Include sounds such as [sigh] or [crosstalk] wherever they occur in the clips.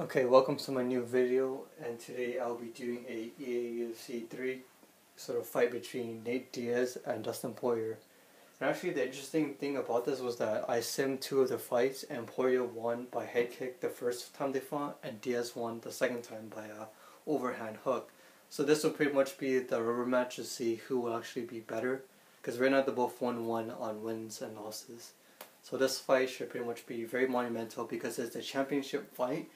Okay, welcome to my new video and today I'll be doing a EA UFC 3 sort of fight between Nate Diaz and Dustin Poirier. And actually the interesting thing about this was that I simmed two of the fights and Poirier won by head kick the first time they fought and Diaz won the second time by a overhand hook. So this will pretty much be the rubber match to see who will actually be better because right now they're both 1-1 on wins and losses. So this fight should pretty much be very monumental because it's a championship fight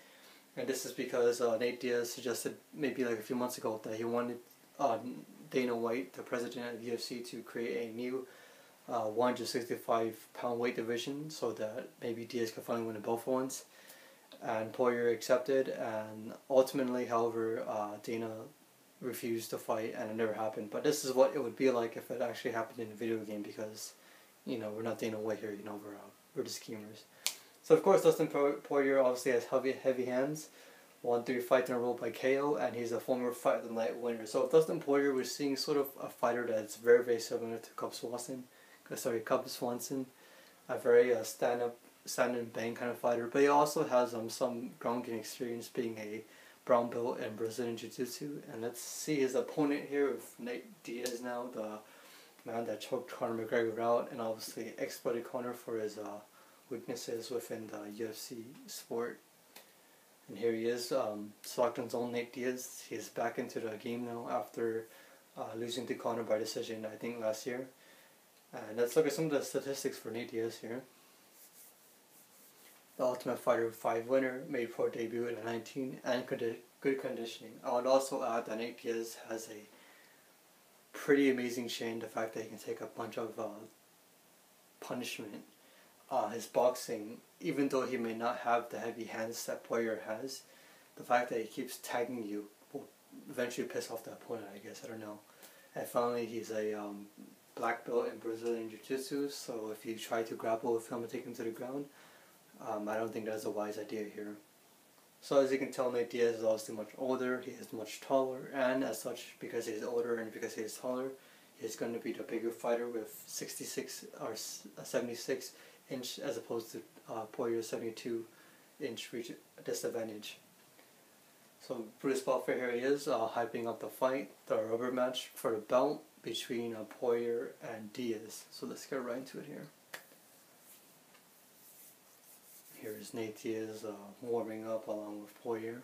and this is because uh, Nate Diaz suggested maybe like a few months ago that he wanted uh, Dana White, the president of UFC, to create a new uh, 165 pound weight division so that maybe Diaz could finally win for once. And Poirier accepted, and ultimately, however, uh, Dana refused to fight, and it never happened. But this is what it would be like if it actually happened in a video game because, you know, we're not Dana White here, you know, we're, uh, we're the schemers. So of course Dustin Poirier obviously has heavy heavy hands, won three fights in a row by KO, and he's a former fight of the night winner. So if Dustin Poirier was seeing sort of a fighter that's very very similar to Cub Swanson, uh, sorry Cub Swanson, a very uh, stand up stand and bang kind of fighter, but he also has um some ground game experience being a brown belt in Brazilian Jiu Jitsu. And let's see his opponent here with Nate Diaz now, the man that choked Conor McGregor out, and obviously exploited Conor for his uh weaknesses within the UFC sport. And here he is, um, Stockton's own Nate Diaz. He's back into the game now after uh, losing to Conor by decision, I think, last year. And let's look at some of the statistics for Nate Diaz here. The Ultimate Fighter 5 winner, made pro debut at 19, and good conditioning. I would also add that Nate Diaz has a pretty amazing chin, the fact that he can take a bunch of uh, punishment uh, his boxing, even though he may not have the heavy hands that Poirier has, the fact that he keeps tagging you will eventually piss off the opponent, I guess, I don't know. And finally, he's a um, black belt in Brazilian Jiu-Jitsu, so if you try to grapple with him and take him to the ground, um, I don't think that's a wise idea here. So as you can tell, Nate Diaz is obviously much older, he is much taller, and as such, because he's older and because he's taller, he's going to be the bigger fighter with 66 or 76 inch as opposed to uh, Poirier's 72 inch reach disadvantage. So Bruce Buffer here he is uh, hyping up the fight, the rubber match for the belt between uh, Poirier and Diaz. So let's get right into it here. Here's Nate Diaz uh, warming up along with Poirier.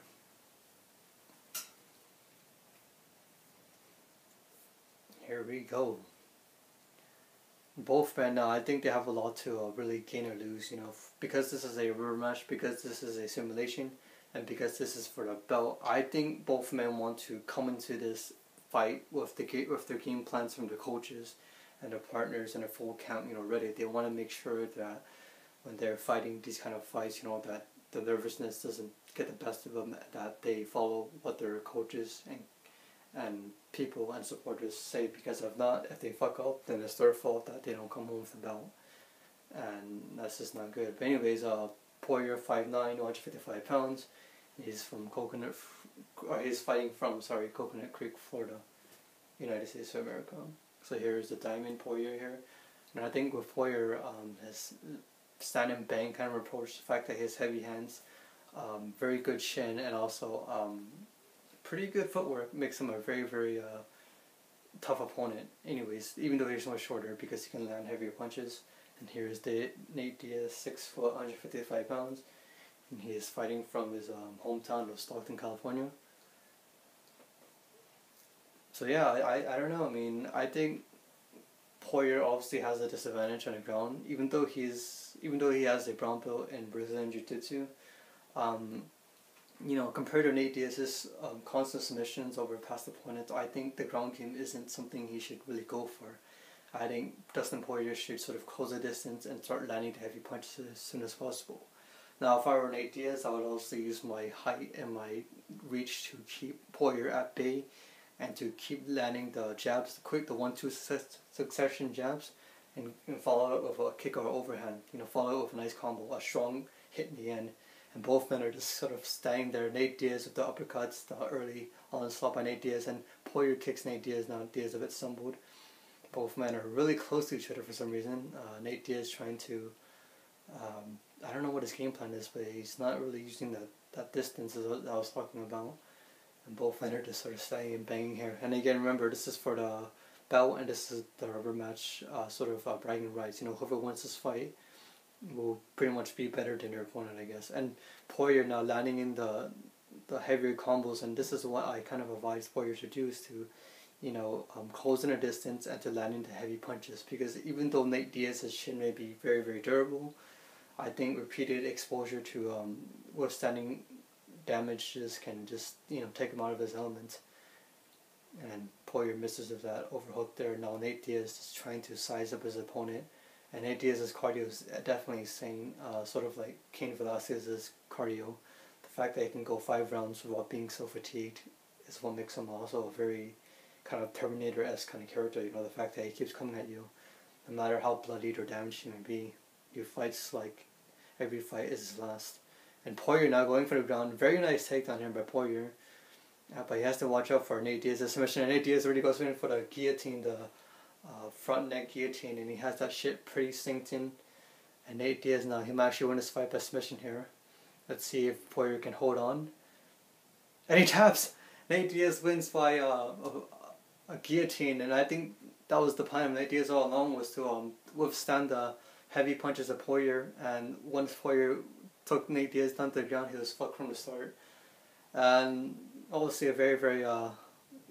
Here we go both men, uh, I think they have a lot to uh, really gain or lose, you know, because this is a rubber match, because this is a simulation, and because this is for the belt. I think both men want to come into this fight with the with their game plans from the coaches and their partners and a full camp, you know, ready. They want to make sure that when they're fighting these kind of fights, you know, that the nervousness doesn't get the best of them, that they follow what their coaches and and people and supporters say because if not, if they fuck up, then it's their fault that they don't come home with the belt. And that's just not good. But anyways, uh, Poirier, 5'9", 155 pounds. He's from Coconut, or he's fighting from, sorry, Coconut Creek, Florida, United States of America. So here's the diamond Poirier here. And I think with Poirier, um, his stand and bang kind of approach, the fact that he has heavy hands, um, very good shin, and also um, pretty good footwork makes him a very, very uh, tough opponent. Anyways, even though he's much shorter because he can land heavier punches. And here's the Nate Diaz, 6 foot, 155 pounds. And he is fighting from his um, hometown of Stockton, California. So yeah, I, I don't know. I mean, I think Poirier obviously has a disadvantage on the ground, even though he's even though he has a brown belt in Brazilian Jiu Jitsu. Um, you know, compared to Nate Diaz's um, constant submissions over past opponents, I think the ground game isn't something he should really go for. I think Dustin Poirier should sort of close the distance and start landing the heavy punches as soon as possible. Now, if I were Nate Diaz, I would also use my height and my reach to keep Poirier at bay and to keep landing the jabs, the quick, the one-two succession jabs, and, and follow it with a kick or overhand. You know, follow it with a nice combo, a strong hit in the end and both men are just sort of staying there. Nate Diaz with the uppercuts, the early onslaught by Nate Diaz, and Poirier kicks Nate Diaz. Now Diaz a bit stumbled. Both men are really close to each other for some reason. Uh, Nate Diaz trying to um, I don't know what his game plan is, but he's not really using that that distance that I was talking about. And both men are just sort of staying and banging here. And again, remember this is for the belt, and this is the rubber match, uh, sort of uh, bragging rights. You know, whoever wins this fight will pretty much be better than their opponent, I guess. And Poirier now landing in the the heavier combos, and this is what I kind of advise Poirier to do is to, you know, um, close in a distance and to land into heavy punches. Because even though Nate Diaz's chin may be very very durable, I think repeated exposure to um, withstanding damages can just you know take him out of his element. And Poirier misses with that overhook there. Now Nate Diaz is trying to size up his opponent and Diaz's cardio is definitely insane, uh, sort of like Cain Velasquez's cardio. The fact that he can go five rounds without being so fatigued is what makes him also a very kind of Terminator-esque kind of character. You know, the fact that he keeps coming at you, no matter how bloodied or damaged you may be. You fights like every fight is his last. And Poirier now going for the ground. Very nice takedown here by Poirier. Uh, but he has to watch out for Nate Diaz's submission. And Nate Diaz already goes in for the guillotine, the uh, front neck guillotine, and he has that shit pretty synced in. And Nate Diaz now, he might actually win his fight by submission here. Let's see if Poirier can hold on. And he taps! Nate Diaz wins by uh, a, a, guillotine, and I think that was the plan Nate Diaz all along was to um, withstand the heavy punches of Poirier, and once Poirier took Nate Diaz down to the ground, he was fucked from the start. And obviously a very, very, uh,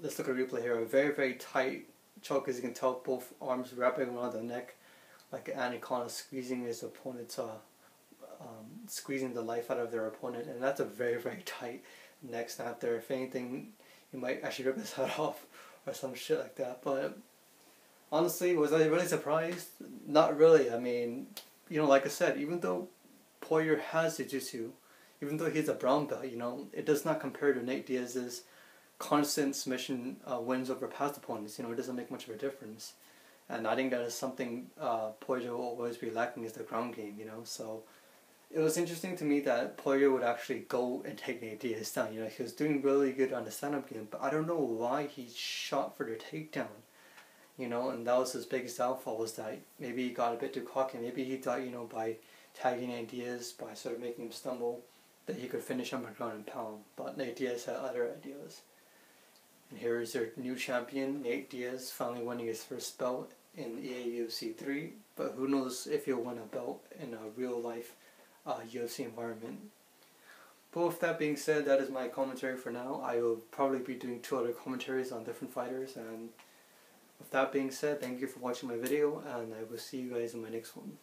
let's look at replay here, a very, very tight choke as you can tell both arms wrapping around the neck like an anaconda squeezing his opponent's uh, um, squeezing the life out of their opponent and that's a very very tight neck snap there. If anything you might actually rip his [laughs] head off or some shit like that but honestly was I really surprised? Not really. I mean you know like I said even though Poirier has jiu-jitsu even though he's a brown belt you know it does not compare to Nate Diaz's constant submission uh, wins over past opponents. You know, it doesn't make much of a difference. And I think that is something uh, Poirier will always be lacking is the ground game, you know. So it was interesting to me that Poirier would actually go and take Nate Diaz down. You know, he was doing really good on the stand-up game, but I don't know why he shot for the takedown. You know, and that was his biggest downfall was that maybe he got a bit too cocky. Maybe he thought, you know, by tagging Nate Diaz, by sort of making him stumble, that he could finish him on ground and pound. But Nate Diaz had other ideas. And here is their new champion, Nate Diaz, finally winning his first belt in EAUFC 3. But who knows if he'll win a belt in a real life uh, UFC environment. But with that being said, that is my commentary for now. I will probably be doing two other commentaries on different fighters. And with that being said, thank you for watching my video, and I will see you guys in my next one.